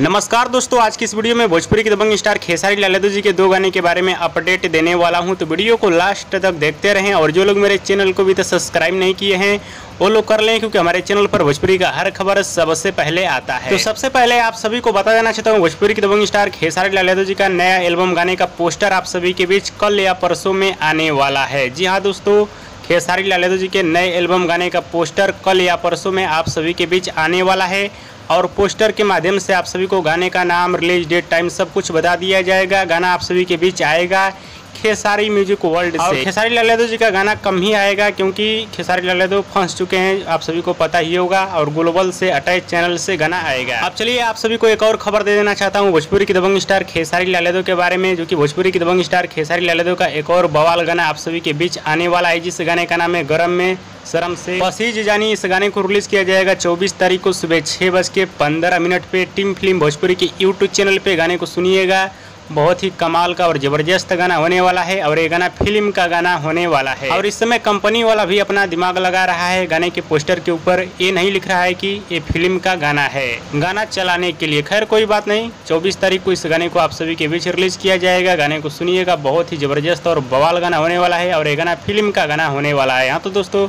नमस्कार दोस्तों, आज की इस वीडियो में भोजपुरी के दबंग स्टार खेसारी लाल यादव जी के दो गाने के बारे में अपडेट देने वाला हूँ। तो वीडियो को लास्ट तक देखते रहें और जो लोग मेरे चैनल को भी तो सब्सक्राइब नहीं किए हैं, वो लोग कर लें, क्योंकि हमारे चैनल पर भोजपुरी का हर खबर सबसे पहले आता है। तो सबसे पहले आप सभी को बता देना चाहता हूँ, भोजपुरी के दबंग स्टार खेसारी लाल यादव जी का नया एल्बम गाने का पोस्टर आप सभी के बीच कल या परसों में आने वाला है। जी हाँ दोस्तों खेसारी लाल यादव जी के नए एल्बम गाने का पोस्टर कल या परसों में आप सभी के बीच आने वाला है। और पोस्टर के माध्यम से आप सभी को गाने का नाम, रिलीज़ डेट, टाइम सब कुछ बता दिया जाएगा। गाना आप सभी के बीच आएगा। खेसारी म्यूज़िक वर्ल्ड से। खेसारी लाल यादव जी का गाना कम ही आएगा क्योंकि खेसारी लाल यादव फंस चुके हैं आप सभी को पता ही होगा और ग्लोबल से अटैच चैनल से गाना आएगा। अब चलिए आप सभी को एक और खबर दे देना चाहता हूँ भोजपुरी की दबंग स्टार खेसारी लाल यादव के बारे में जो कि भोजपुरी की दबंग स्टार खेसारी लाल यादव का एक और बवाल गाना आप सभी के बीच आने वाला है जिस गाने का नाम है गरम में शर्म से। पसीज जानी इस गाने को रिलीज़ किया जाएगा 24 तारीख को सुबह छः बज के पंद्रह मिनट पे। टीम फ़िल्म भोजपुरी के यूट्यूब चैनल पे गाने को सुनिएगा। बहुत ही कमाल का और ज़बरदस्त गाना होने वाला है और ये गाना फ़िल्म का गाना होने वाला है। और इस समय कंपनी वाला भी अपना दिमाग लगा रहा है। गाने के पोस्टर के ऊपर ये नहीं लिख रहा है कि ये फ़िल्म का गाना है। गाना चलाने के लिए खैर कोई बात नहीं। 24 तारीख को इस गाने को आप सभी के बीच रिलीज़ किया जाएगा। गाने को सुनिएगा। बहुत ही ज़बरदस्त और बवाल गाना होने वाला है और ये गाना फ़िल्म का गाना होने वाला है। यहाँ तो दोस्तों,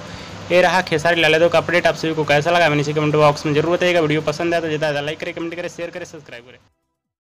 ये रहा खेसारी लाल यादव का अपडेट। आप सभी को कैसा लगा? मैंने कमेंट बॉक्स में ज़रूर बताइएगा। वीडियो पसंद है तो ज़्यादा लाइक करें कमेंट करें शेयर करें सब्सक्राइब करें।